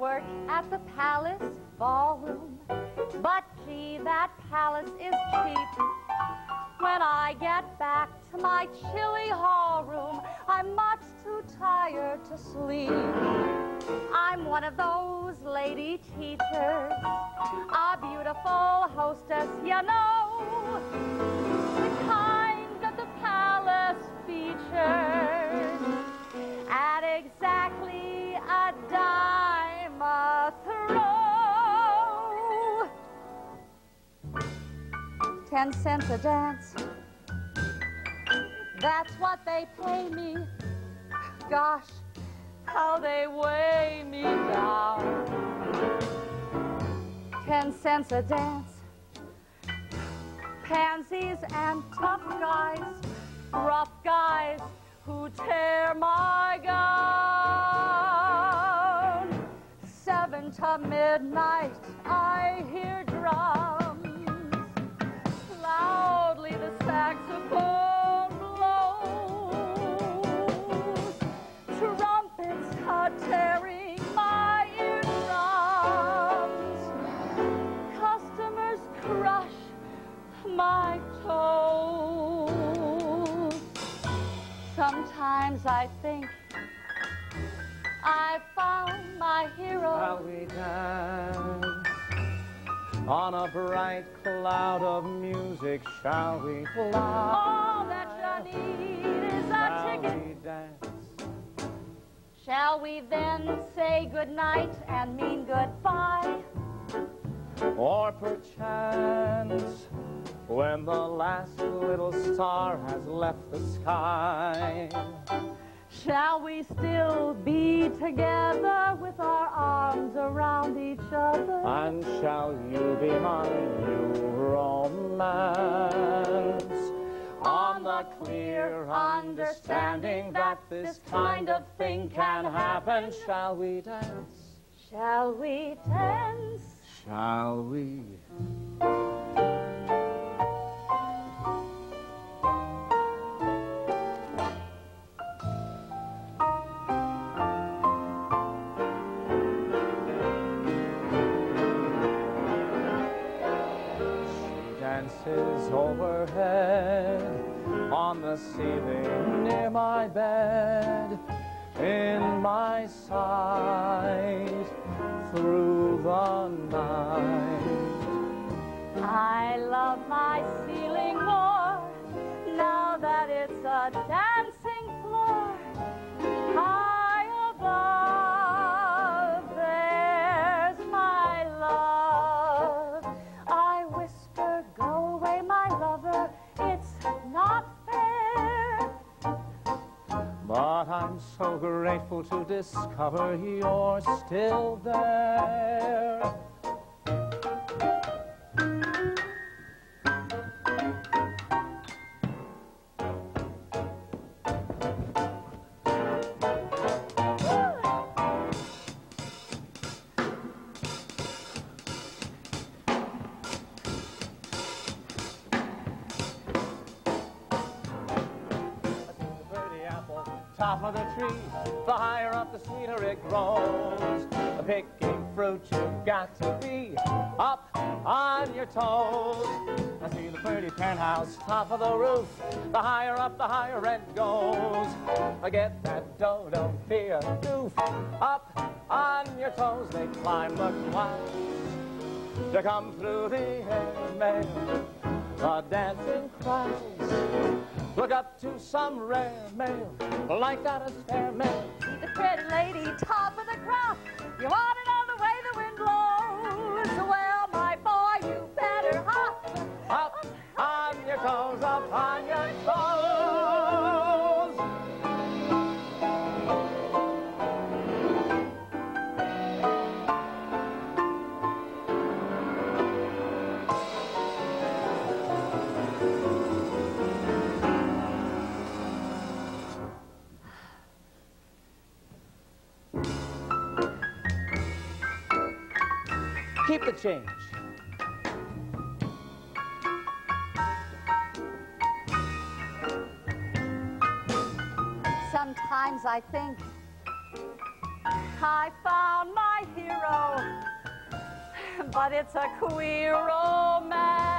Work at the Palace Ballroom, but gee, that palace is cheap. When I get back to my chilly hall room, I'm much too tired to sleep. I'm one of those lady teachers, a beautiful hostess, you know, the kind that the palace features at exactly a dime Ten cents a dance. That's what they pay me. Gosh, how they weigh me down. Ten cents a dance. Pansies and tough guys, rough guys who tear my gown. Seven to midnight, I Sometimes I think I found my hero. Shall we dance on a bright cloud of music? Shall we fly? All that you need is a Shall ticket. we dance? Shall we then say goodnight and mean goodbye? Or perchance, when the last little star has left the sky, Shall we still be together with our arms around each other? and shall you be my new romance? On the clear understanding that this kind of thing can happen, shall we dance? Shall we dance? Shall we? She overhead on the ceiling near my bed, in my sight through the night. I love my ceiling more now that it's a dancing grateful to discover you're still there. Top of the tree. The higher up, the sweeter it grows. Picking fruit, you've got to be up on your toes. I see the pretty penthouse, top of the roof. The higher up, the higher it goes. I get that dough, don't be a goof. Up on your toes, they climb the clouds to come through the airmail. The dancing crowds look up to some rare male like that a stairmail. The Keep the change. Sometimes I think I found my hero, but it's a queer romance.